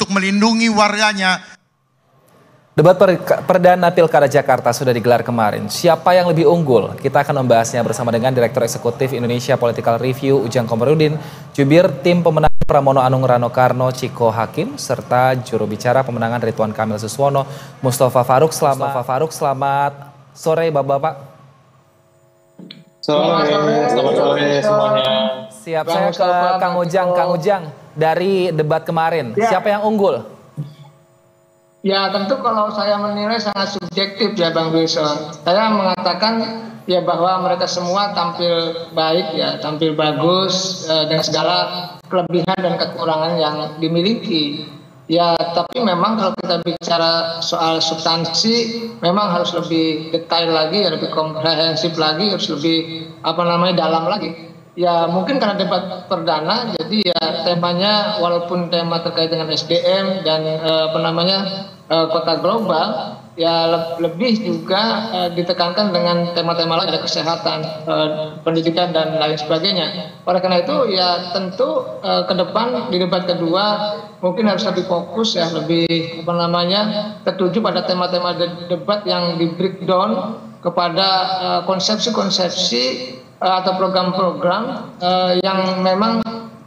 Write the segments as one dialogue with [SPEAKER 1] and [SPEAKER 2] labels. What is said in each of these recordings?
[SPEAKER 1] untuk melindungi warganya.
[SPEAKER 2] Debat per perdana Pilkada Jakarta sudah digelar kemarin. Siapa yang lebih unggul? Kita akan membahasnya bersama dengan Direktur Eksekutif Indonesia Political Review Ujang Komarudin, jubir tim pemenang Pramono Anung Rano Karno Ciko Hakim, serta juru bicara pemenangan Ridwan Kamil Suswono Mustafa Faruk. Selamat, Mustafa Faruk, selamat sore Bapak-Bapak.
[SPEAKER 3] Sore, selamat sore semuanya.
[SPEAKER 2] Siap, saya ke Kang Ujang. Kang Ujang, dari debat kemarin, ya. siapa yang unggul?
[SPEAKER 3] Ya tentu kalau saya menilai sangat subjektif ya Bang Wilson. Saya mengatakan ya bahwa mereka semua tampil baik ya, tampil bagus eh, dengan segala kelebihan dan kekurangan yang dimiliki. Ya tapi memang kalau kita bicara soal substansi memang harus lebih detail lagi, lebih komprehensif lagi, harus lebih apa namanya dalam lagi ya mungkin karena debat perdana jadi ya temanya walaupun tema terkait dengan SDM dan eh, namanya eh, kota global ya le lebih juga eh, ditekankan dengan tema-tema lain ada kesehatan eh, pendidikan dan lain sebagainya. Oleh karena itu ya tentu eh, ke depan di debat kedua mungkin harus lebih fokus ya lebih apa namanya tertuju pada tema-tema de debat yang di breakdown kepada eh, konsepsi-konsepsi atau program-program uh, yang memang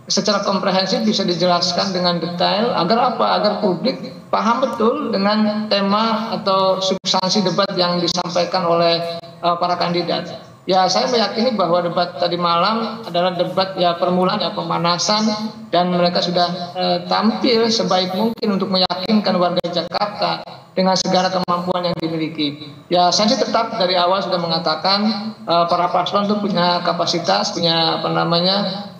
[SPEAKER 3] secara komprehensif bisa dijelaskan dengan detail agar apa agar publik paham betul dengan tema atau substansi debat yang disampaikan oleh uh, para kandidat. Ya saya meyakini bahwa debat tadi malam adalah debat ya permulaan ya pemanasan dan mereka sudah uh, tampil sebaik mungkin untuk meyakinkan warga Jakarta dengan segala kemampuan yang dimiliki. Ya, saya sih tetap dari awal sudah mengatakan uh, para paslon itu punya kapasitas, punya apa namanya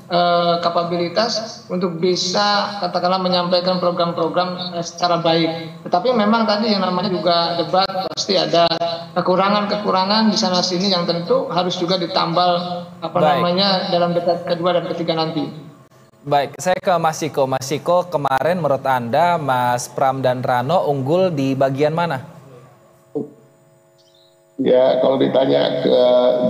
[SPEAKER 3] uh, kapabilitas untuk bisa katakanlah menyampaikan program-program uh, secara baik. Tetapi memang tadi yang namanya juga debat pasti ada kekurangan-kekurangan di sana sini yang tentu harus juga ditambal apa baik. namanya dalam debat kedua dan ketiga nanti.
[SPEAKER 2] Baik, saya ke Mas Ciko. Mas Ciko, kemarin menurut Anda Mas Pram dan Rano unggul di bagian mana?
[SPEAKER 4] Ya, kalau ditanya ke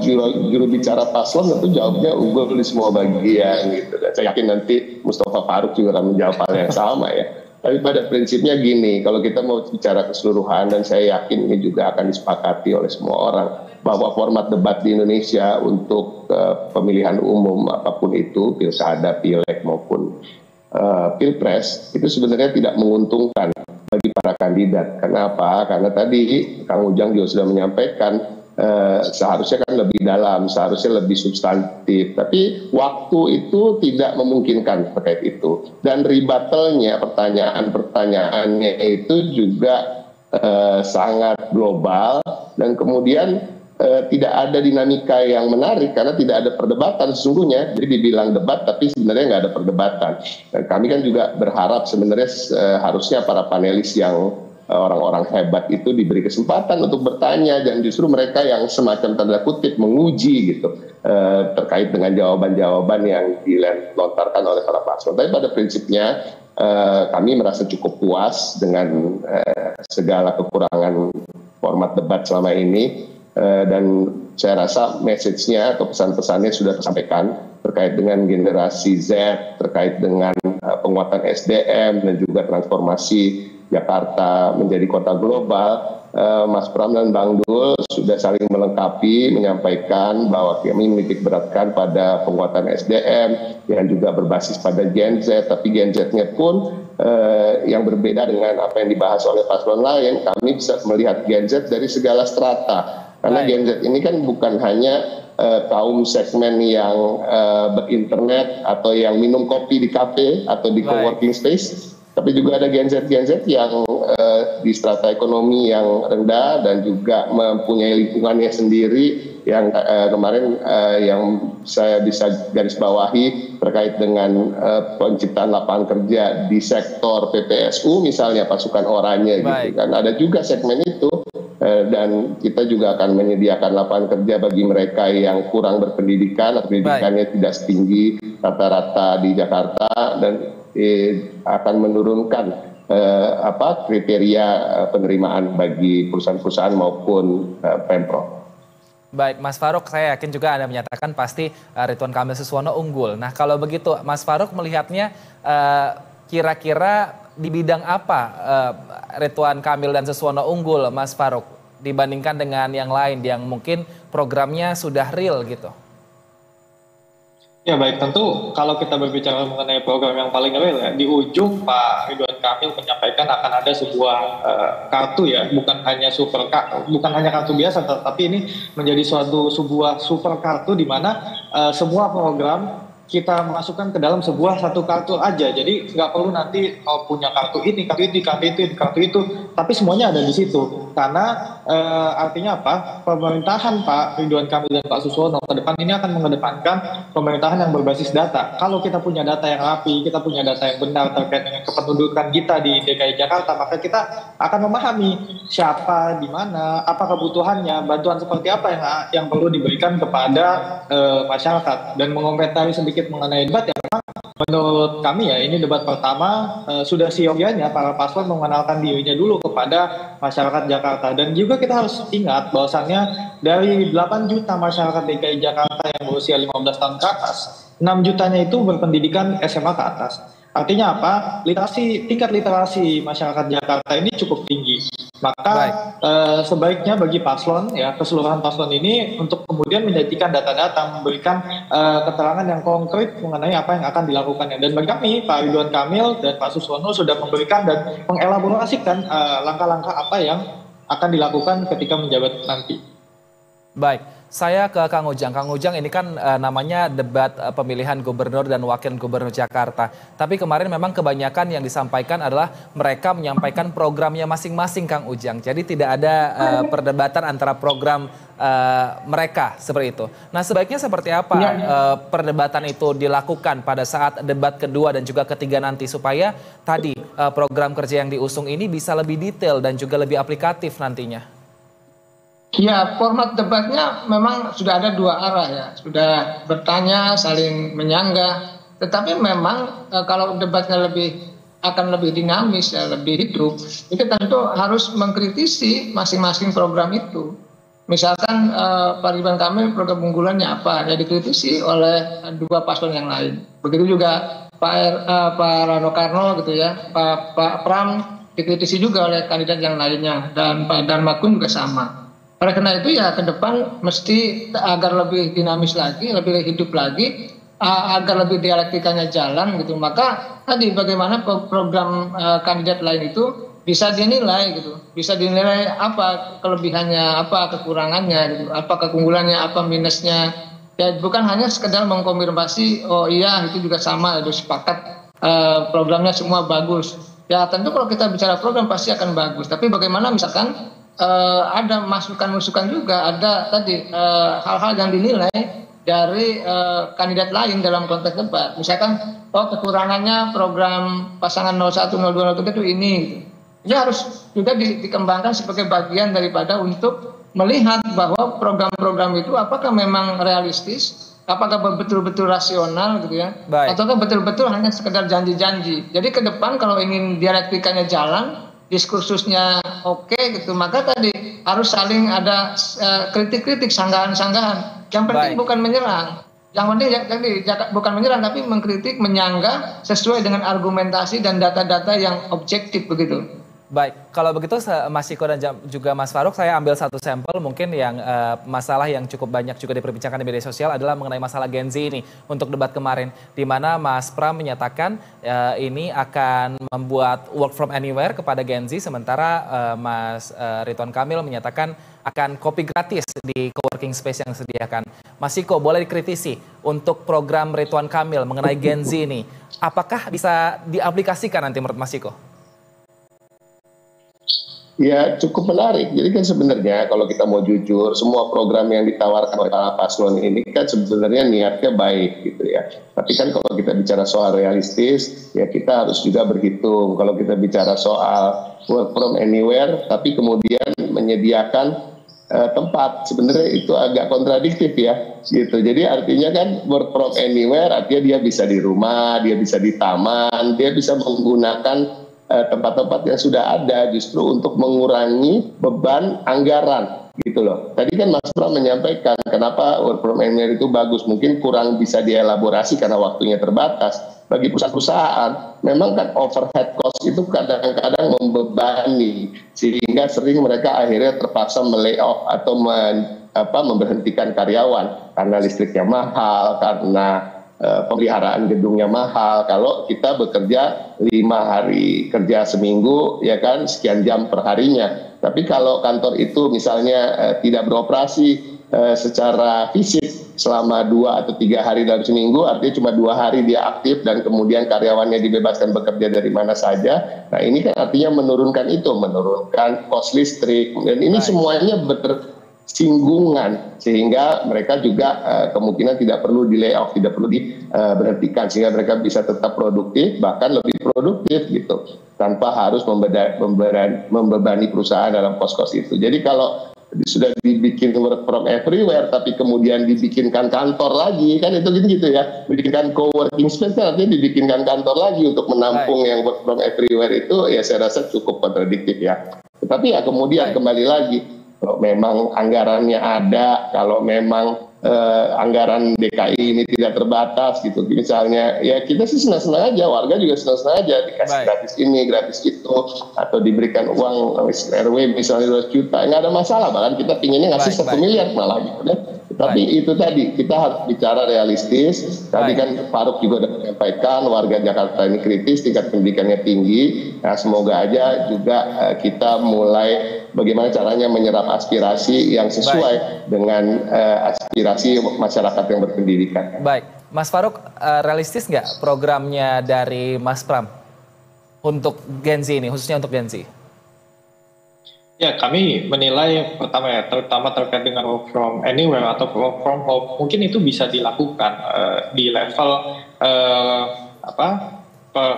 [SPEAKER 4] juru, juru bicara paslon tentu jawabnya unggul di semua bagian gitu. Saya yakin nanti Mustafa Faruk juga akan menjawab hal yang sama ya. Tapi pada prinsipnya gini, kalau kita mau bicara keseluruhan dan saya yakin ini juga akan disepakati oleh semua orang bahwa format debat di Indonesia untuk uh, pemilihan umum apa pun itu, pilkada, pileg maupun uh, pilpres itu sebenarnya tidak menguntungkan bagi para kandidat. Kenapa? Karena tadi Kang Ujang juga sudah menyampaikan uh, seharusnya kan lebih dalam, seharusnya lebih substantif. Tapi waktu itu tidak memungkinkan terkait itu. Dan rebuttalnya, pertanyaan-pertanyaannya itu juga sangat global dan kemudian tidak ada dinamika yang menarik karena tidak ada perdebatan sesungguhnya. Jadi dibilang debat tapi sebenarnya nggak ada perdebatan. Dan kami kan juga berharap sebenarnya eh, harusnya para panelis yang eh, orang-orang hebat itu diberi kesempatan untuk bertanya dan justru mereka yang semacam tanda kutip menguji gitu eh, terkait dengan jawaban-jawaban yang dilontarkan oleh para paslon. Tapi pada prinsipnya eh, kami merasa cukup puas dengan eh, segala kekurangan format debat selama ini Eh, dan saya rasa message-nya atau pesan-pesannya sudah tersampaikan terkait dengan generasi Z, terkait dengan uh, penguatan SDM dan juga transformasi Jakarta menjadi kota global. Uh, Mas Pram dan Bang Dul sudah saling melengkapi, menyampaikan bahwa kami menitik beratkan pada penguatan SDM yang juga berbasis pada Gen Z, tapi Gen Z-nya pun uh, yang berbeda dengan apa yang dibahas oleh paslon lain, kami bisa melihat Gen Z dari segala strata karena Gen Z ini kan bukan hanya uh, kaum segmen yang uh, berinternet atau yang minum kopi di kafe atau di co-working space, tapi juga ada Gen Z Gen Z yang uh, di strata ekonomi yang rendah dan juga mempunyai lingkungannya sendiri yang uh, kemarin uh, yang saya bisa garis bawahi terkait dengan uh, penciptaan lapangan kerja di sektor PPSU misalnya pasukan oranye gitu kan. Ada juga segmen itu dan kita juga akan menyediakan lapangan kerja bagi mereka yang kurang berpendidikan atau pendidikannya Baik. tidak setinggi rata-rata di Jakarta dan eh, akan menurunkan eh, apa kriteria eh, penerimaan bagi perusahaan-perusahaan maupun eh, pemprov.
[SPEAKER 2] Baik, Mas Faruk, saya yakin juga Anda menyatakan pasti uh, Ridwan Kamil Suswono unggul. Nah, kalau begitu, Mas Faruk melihatnya kira-kira uh, di bidang apa uh, Ridwan Kamil dan Suswono unggul, Mas Faruk, dibandingkan dengan yang lain yang mungkin programnya sudah real gitu?
[SPEAKER 5] Ya baik, tentu kalau kita berbicara mengenai program yang paling real ya, di ujung Pak Ridwan Kamil menyampaikan akan ada sebuah uh, kartu ya, bukan hanya super kartu, bukan hanya kartu biasa, tetapi ini menjadi suatu sebuah super kartu di mana uh, semua program kita masukkan ke dalam sebuah satu kartu aja. Jadi nggak perlu nanti oh, punya kartu ini, kartu ini, kartu itu, kartu itu, tapi semuanya ada di situ. Karena e, artinya apa? Pemerintahan Pak Ridwan Kamil dan Pak Suswono ke depan ini akan mengedepankan pemerintahan yang berbasis data. Kalau kita punya data yang rapi, kita punya data yang benar terkait dengan kependudukan kita di DKI Jakarta, maka kita akan memahami siapa, di mana, apa kebutuhannya, bantuan seperti apa yang yang perlu diberikan kepada e, masyarakat dan mengomentari sedikit sedikit mengenai debat ya memang menurut kami ya ini debat pertama uh, sudah siogianya para paslon mengenalkan dirinya dulu kepada masyarakat Jakarta. Dan juga kita harus ingat bahwasannya dari 8 juta masyarakat DKI Jakarta yang berusia 15 tahun ke atas 6 jutanya itu berpendidikan SMA ke atas Artinya apa? Literasi tingkat literasi masyarakat Jakarta ini cukup tinggi. Maka eh, sebaiknya bagi paslon ya keseluruhan paslon ini untuk kemudian menjadikan data-data memberikan eh, keterangan yang konkret mengenai apa yang akan dilakukannya. Dan bagi kami Pak Ridwan Kamil dan Pak Suswono sudah memberikan dan mengelaborasikan eh, langkah-langkah apa yang akan dilakukan ketika menjabat nanti.
[SPEAKER 2] Baik, saya ke Kang Ujang. Kang Ujang ini kan uh, namanya debat uh, pemilihan gubernur dan wakil gubernur Jakarta. Tapi kemarin memang kebanyakan yang disampaikan adalah mereka menyampaikan programnya masing-masing Kang Ujang. Jadi tidak ada uh, perdebatan antara program uh, mereka seperti itu. Nah sebaiknya seperti apa uh, perdebatan itu dilakukan pada saat debat kedua dan juga ketiga nanti supaya tadi uh, program kerja yang diusung ini bisa lebih detail dan juga lebih aplikatif nantinya.
[SPEAKER 3] Ya, format debatnya memang sudah ada dua arah ya, sudah bertanya, saling menyanggah. Tetapi memang e, kalau debatnya lebih akan lebih dinamis ya, lebih hidup, itu tentu harus mengkritisi masing-masing program itu. Misalkan e, Pak Ridwan Kamil program unggulannya apa, ya dikritisi oleh dua paslon yang lain. Begitu juga Pak, er, e, Pak Rano Karno gitu ya, Pak, Pak Pram dikritisi juga oleh kandidat yang lainnya dan Pak Darmakun juga sama. Oleh karena itu ya ke depan mesti agar lebih dinamis lagi, lebih hidup lagi, agar lebih dialektikanya jalan gitu. Maka tadi bagaimana program uh, kandidat lain itu bisa dinilai gitu, bisa dinilai apa kelebihannya, apa kekurangannya gitu, apa keunggulannya, apa minusnya. Ya bukan hanya sekedar mengkonfirmasi oh iya itu juga sama itu sepakat uh, programnya semua bagus. Ya tentu kalau kita bicara program pasti akan bagus, tapi bagaimana misalkan uh, ada masukan-masukan juga, ada tadi eh, hal-hal uh, yang dinilai dari uh, kandidat lain dalam konteks debat. Misalkan, oh kekurangannya program pasangan 01, 02, 03 itu ini. Ini harus juga di, dikembangkan sebagai bagian daripada untuk melihat bahwa program-program itu apakah memang realistis, apakah betul-betul rasional gitu ya, Baik. ataukah betul-betul hanya sekedar janji-janji. Jadi ke depan kalau ingin dialektikanya jalan, diskursusnya oke okay, gitu maka tadi harus saling ada uh, kritik-kritik sanggahan-sanggahan. Yang penting Baik. bukan menyerang. Yang penting jadi bukan menyerang tapi mengkritik menyanggah sesuai dengan argumentasi dan data-data yang objektif begitu
[SPEAKER 2] Baik, kalau begitu Mas Iko dan juga Mas Faruk, saya ambil satu sampel mungkin yang uh, masalah yang cukup banyak juga diperbincangkan di media sosial adalah mengenai masalah Gen Z ini untuk debat kemarin, di mana Mas Pram menyatakan uh, ini akan membuat work from anywhere kepada Gen Z, sementara uh, Mas uh, Ridwan Kamil menyatakan akan kopi gratis di coworking space yang disediakan. Mas Iko, boleh dikritisi untuk program Ridwan Kamil mengenai Gen Z ini, apakah bisa diaplikasikan nanti menurut Mas Iko?
[SPEAKER 4] Ya cukup menarik. Jadi kan sebenarnya kalau kita mau jujur, semua program yang ditawarkan oleh para paslon ini kan sebenarnya niatnya baik gitu ya. Tapi kan kalau kita bicara soal realistis, ya kita harus juga berhitung. Kalau kita bicara soal work from anywhere, tapi kemudian menyediakan uh, tempat, sebenarnya itu agak kontradiktif ya. Gitu. Jadi artinya kan work from anywhere, artinya dia bisa di rumah, dia bisa di taman, dia bisa menggunakan tempat-tempat yang sudah ada justru untuk mengurangi beban anggaran gitu loh. Tadi kan Mas Pram menyampaikan kenapa work from anywhere itu bagus, mungkin kurang bisa dielaborasi karena waktunya terbatas. Bagi perusahaan-perusahaan, memang kan overhead cost itu kadang-kadang membebani sehingga sering mereka akhirnya terpaksa melayoff atau men, apa, memberhentikan karyawan karena listriknya mahal, karena Eh, pemeliharaan gedungnya mahal. Kalau kita bekerja lima hari kerja seminggu, ya kan sekian jam per harinya. Tapi kalau kantor itu misalnya eh, tidak beroperasi eh, secara fisik selama dua atau tiga hari dalam seminggu, artinya cuma dua hari dia aktif dan kemudian karyawannya dibebaskan bekerja dari mana saja. Nah ini kan artinya menurunkan itu, menurunkan cost listrik dan ini semuanya ber singgungan sehingga mereka juga uh, kemungkinan tidak perlu di layoff tidak perlu diberhentikan eh, uh, sehingga mereka bisa tetap produktif bahkan lebih produktif gitu tanpa harus membebani, membebani perusahaan dalam kos-kos itu jadi kalau sudah dibikin work from everywhere tapi kemudian dibikinkan kantor lagi kan itu gitu, gitu ya dibikinkan co-working space kan artinya dibikinkan kantor lagi untuk menampung Baik. yang work from everywhere itu ya saya rasa cukup kontradiktif ya tetapi ya kemudian Baik. kembali lagi kalau memang anggarannya ada, kalau memang eh, anggaran DKI ini tidak terbatas gitu. Misalnya ya kita sih senang-senang aja, warga juga senang-senang aja dikasih Baik. gratis ini, gratis itu, atau diberikan uang RW misalnya 2 juta, nggak ada masalah. Bahkan kita pinginnya ngasih satu miliar malah gitu kan. Tapi Baik. itu tadi kita harus bicara realistis. Tadi kan Faruk juga sudah menyampaikan warga Jakarta ini kritis, tingkat pendidikannya tinggi. Nah, semoga aja juga uh, kita mulai bagaimana caranya menyerap aspirasi yang sesuai Baik. dengan uh, aspirasi masyarakat yang berpendidikan.
[SPEAKER 2] Baik, Mas Faruk, uh, realistis nggak programnya dari Mas Pram untuk Gen Z ini, khususnya untuk Gen Z?
[SPEAKER 5] Ya, kami menilai pertama ya, terutama terkait dengan work from anywhere atau work from home, mungkin itu bisa dilakukan uh, di level uh, apa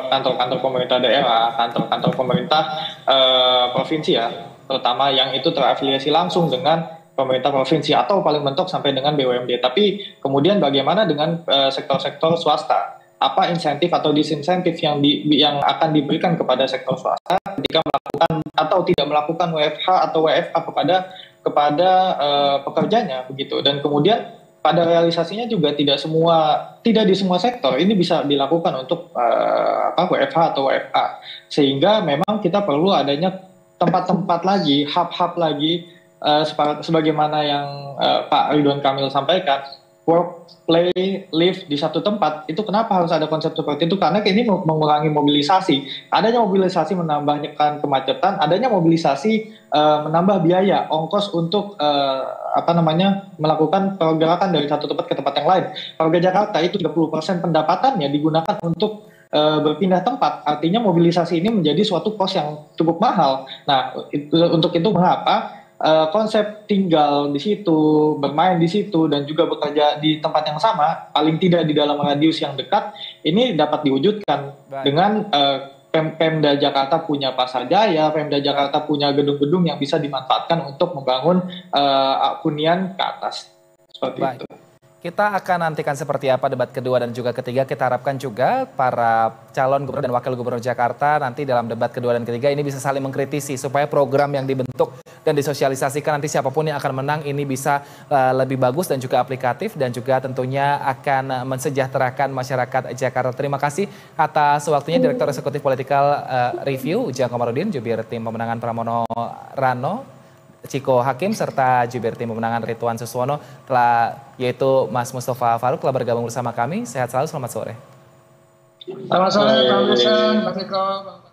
[SPEAKER 5] kantor-kantor pemerintah daerah, kantor-kantor pemerintah uh, provinsi ya, terutama yang itu terafiliasi langsung dengan pemerintah provinsi atau paling mentok sampai dengan BUMD. Tapi kemudian bagaimana dengan sektor-sektor uh, swasta? Apa insentif atau disinsentif yang di, yang akan diberikan kepada sektor swasta ketika melakukan atau tidak melakukan WFH atau WFA kepada kepada uh, pekerjanya begitu. Dan kemudian pada realisasinya juga tidak semua tidak di semua sektor ini bisa dilakukan untuk uh, apa WFH atau WFA sehingga memang kita perlu adanya tempat-tempat lagi hub-hub lagi uh, sebagaimana yang uh, Pak Ridwan Kamil sampaikan work, play, live di satu tempat, itu kenapa harus ada konsep seperti itu? Karena ini mengurangi mobilisasi. Adanya mobilisasi menambahkan kemacetan, adanya mobilisasi uh, menambah biaya, ongkos untuk uh, apa namanya melakukan pergerakan dari satu tempat ke tempat yang lain. Warga Jakarta itu 30% pendapatannya digunakan untuk uh, berpindah tempat. Artinya mobilisasi ini menjadi suatu kos yang cukup mahal. Nah, itu, untuk itu mengapa uh, konsep tinggal di situ, bermain di situ, dan juga bekerja di tempat yang sama, paling tidak di dalam radius yang dekat, ini dapat diwujudkan Baik. dengan uh, Pemda Jakarta punya pasar jaya, Pemda Jakarta punya gedung-gedung yang bisa dimanfaatkan untuk membangun uh, hunian ke atas. Seperti Baik. itu.
[SPEAKER 2] Kita akan nantikan seperti apa debat kedua dan juga ketiga. Kita harapkan juga para calon gubernur dan wakil gubernur Jakarta nanti dalam debat kedua dan ketiga ini bisa saling mengkritisi supaya program yang dibentuk dan disosialisasikan nanti siapa pun yang akan menang ini bisa uh, lebih bagus dan juga aplikatif dan juga tentunya akan mensejahterakan masyarakat Jakarta. Terima kasih atas waktunya Direktur Eksekutif Political uh, Review Ujang Komarudin, jubir tim pemenangan Pramono Rano Ciko Hakim serta jubir tim pemenangan Rituan Suswono telah yaitu Mas Mustafa Faruk telah bergabung bersama kami. Sehat selalu, selamat sore.
[SPEAKER 3] Selamat sore, Pak Mas Ciko.